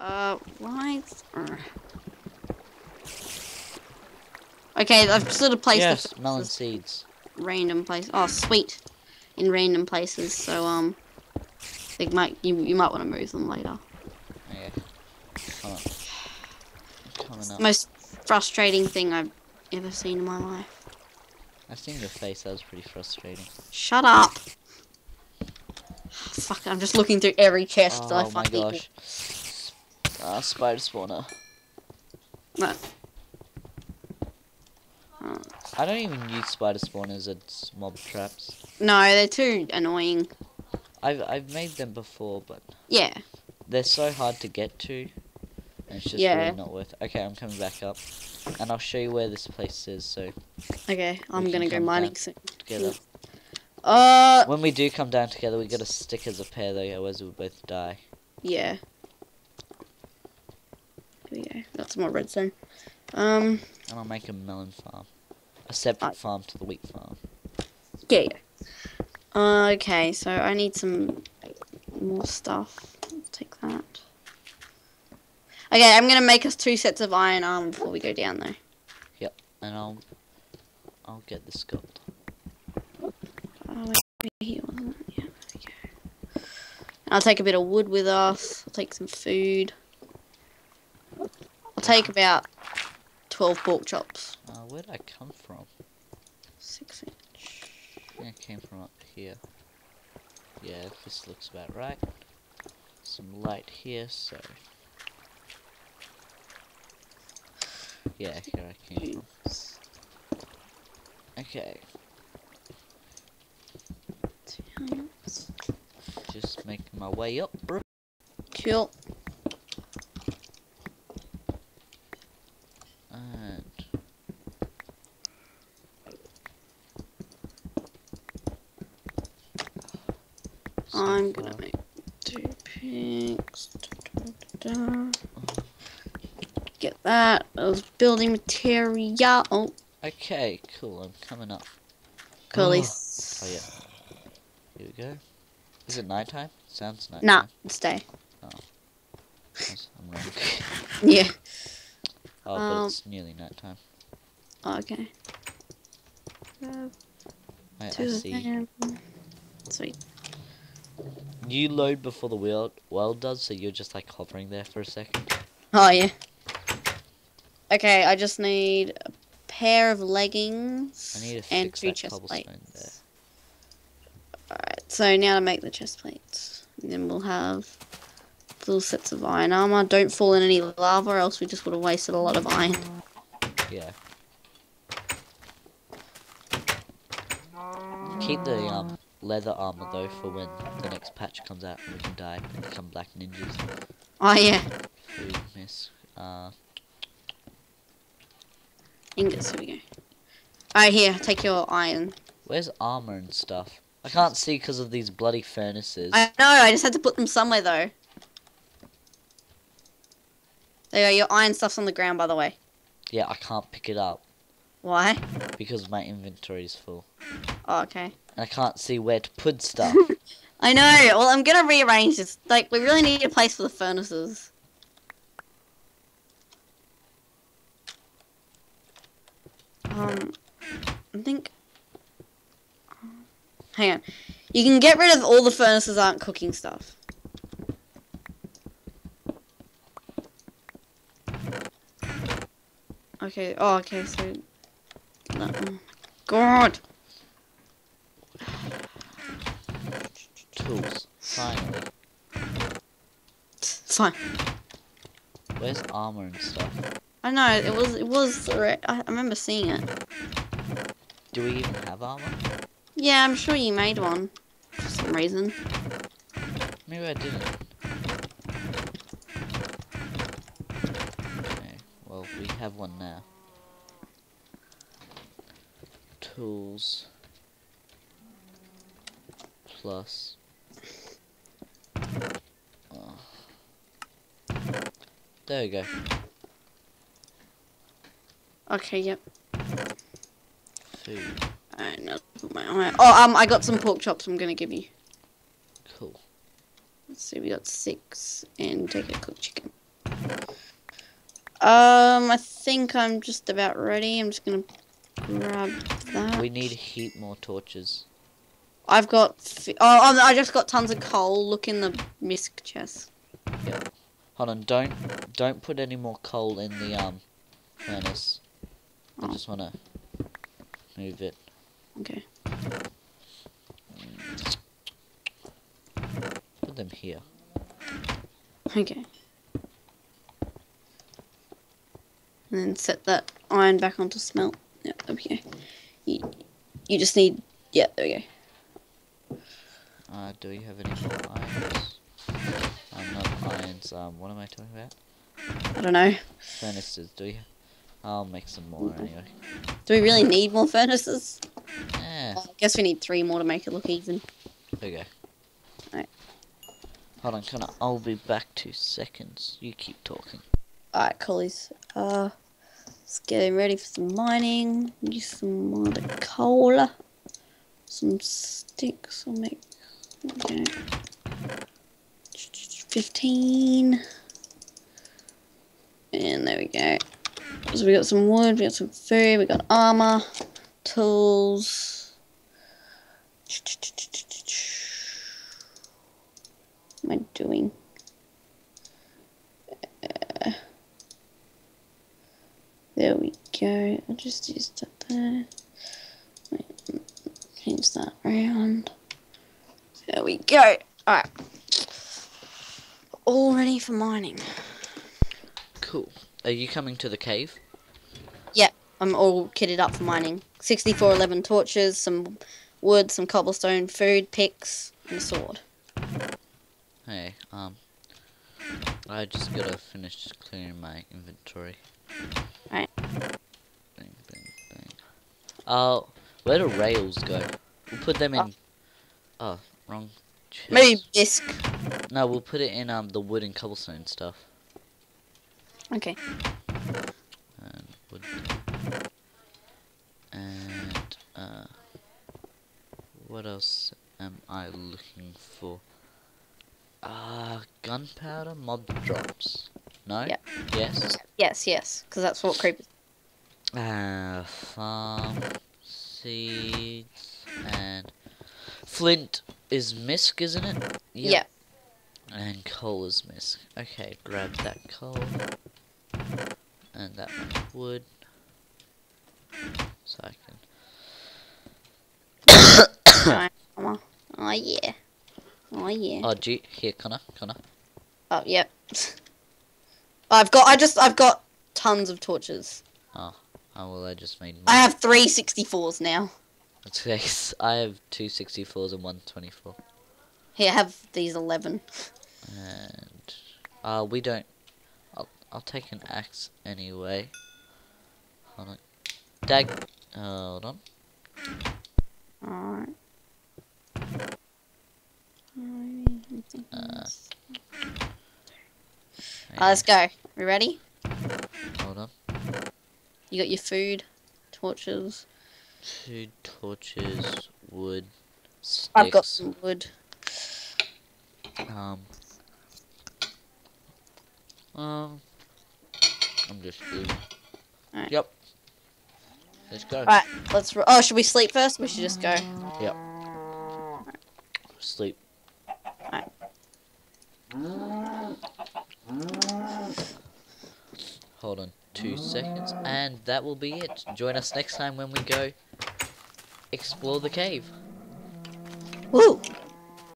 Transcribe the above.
Uh, right. Okay, I've sort of placed yes, the melon seeds. random place. Oh, sweet. In random places, so um, they might you you might want to move them later. Yeah. Come on. Coming up. Most frustrating thing I've ever seen in my life. I've seen your face. That was pretty frustrating. Shut up. Fuck, I'm just looking through every chest till I Oh my gosh. Ah, spider spawner. No. Oh. I don't even use spider spawners as mob traps. No, they're too annoying. I've I've made them before, but Yeah. they're so hard to get to. It's just Yeah. really not worth. It. Okay, I'm coming back up, and I'll show you where this place is. So Okay, I'm gonna go mining soon. together. Uh, When we do come down together, we gotta stick as a pair though, otherwise we'll both die. yeah. Here we go. Got some more redstone. Um, And I'll make a melon farm, a separate Uh, farm to the wheat farm. yeah. yeah. Uh, okay, so I need some more stuff. I'll take that. Okay, I'm gonna make us two sets of iron armor before we go down though. Yep, and I'll I'll get the gold. Oh, here, wasn't it? Yeah, there we go. I'll take a bit of wood with us. I'll take some food. Take about 12 pork chops. Uh, where did I come from? Six inch. I came from up here. Yeah, this looks about right. Some light here, so. Yeah, here I came from. Okay, just making my way up, bro. Cool. And so I'm gonna far- make two picks. Da, da, da, da. Get that. Those building material. Oh, Okay, cool. I'm coming up. cool. Oh. Oh yeah. Here we go. Is it nighttime? Sounds nighttime. Nah, stay. Yes, I'm wrong. Yeah. Oh, but Um, it's nearly nighttime. Oh okay. Uh, I, I see. Sweet. You load before the world world does, so you're just like hovering there for a second. Oh yeah. Okay, I just need a pair of leggings I need to and two chest plates. Alright, so now to make the chest plates. And then we'll have little sets of iron armor. Don't fall in any lava, or else we just would have wasted a lot of iron. Yeah. Keep the um leather armor though for when the next patch comes out and we can die and become black ninjas. Oh yeah, Food miss. Uh, ingots. Here we go. Alright, here, take your iron. where's armor and stuff? I can't see because of these bloody furnaces. I know. I just had to put them somewhere though. There you go. Your iron stuff's on the ground, by the way. Yeah, I can't pick it up Why? because my inventory is full. Oh, okay. I can't see where to put stuff. I know. Well, I'm gonna rearrange this. Like, we really need a place for the furnaces. Um, I think. Hang on. You can get rid of all the furnaces aren't cooking stuff. Okay. Oh, okay. So. No. God. It's fine. Where's armor and stuff? I know it was it was I I remember seeing it. Do we even have armor? Yeah, I'm sure you made one for some reason. Maybe I didn't. Okay, well, we have one now. Tools. Plus. There we go. Okay, yep. Food. Alright, now put my Oh, um, I got some pork chops. I'm gonna give you. Cool. Let's see, we got six, and take a cooked chicken. Um, I think I'm just about ready. I'm just gonna grab that. We need a heap more torches. I've got. Oh, um, I just got tons of coal. Look in the misc chest. Hold on, don't don't put any more coal in the um furnace. I just wanna move it. Okay. Put them here. Okay. And then set that iron back onto smelt. Yep, there we go. You, you just need. Yeah, there we go. Uh, do we have any more irons? Um. Um, what am I talking about? I don't know. Furnaces. Do we? I'll make some more anyway. Do we really need more furnaces? Yeah. I guess we need three more to make it look even. There you go. Right. Hold on, Connor. I'll be back two seconds. You keep talking. Alright, coolies. Uh, let's get ready for some mining. Use some more the coal. Some sticks. I'll make. Okay. 15. And there we go. So we got some wood, we got some food, we got armor, tools. What am I doing? Uh, there we go. I'll just use that there. Change that around. There we go. Alright. All ready for mining. Cool. Are you coming to the cave? Yep, I'm all kitted up for mining. 6411 torches, some wood, some cobblestone, food, picks, and a sword. Hey, um, I just gotta finish clearing my inventory. Right. Bang, bang, bang. Uh, where do rails go? We'll put them in. Oh, wrong. Chest. Maybe disc. No, we'll put it in um the wood and cobblestone stuff. Okay. And wood. And uh, what else am I looking for? Ah, gunpowder mob drops. No. Yep. Yes. Yes, yes, because that's what creepers. Uh, farm seeds and flint is misc, isn't it? Yeah. And coal is misc. Okay, grab that coal and that wood, so I can. Come on. Oh yeah. Oh yeah. Oh, gee, here, Connor, Connor. Oh yep. I've got. I just. I've got tons of torches. Oh Oh, well, I just made. I have three 64s now. Okay, I have two 64s and one 24. Here, I have these 11. And uh, we don't. I'll I'll take an axe anyway. Hold on. Dag. Hold on. Alright. Uh, Uh, let's go. We ready? Hold on. You got your food, torches. Two torches, wood, sticks. I've got some wood. Um. Um. I'm just. Alright. Yep. Let's go. Alright, let's. Oh, should we sleep first? We should just go. Yep. Sleep. Hold on two seconds, and that will be it. Join us next time when we go explore the cave. Woo!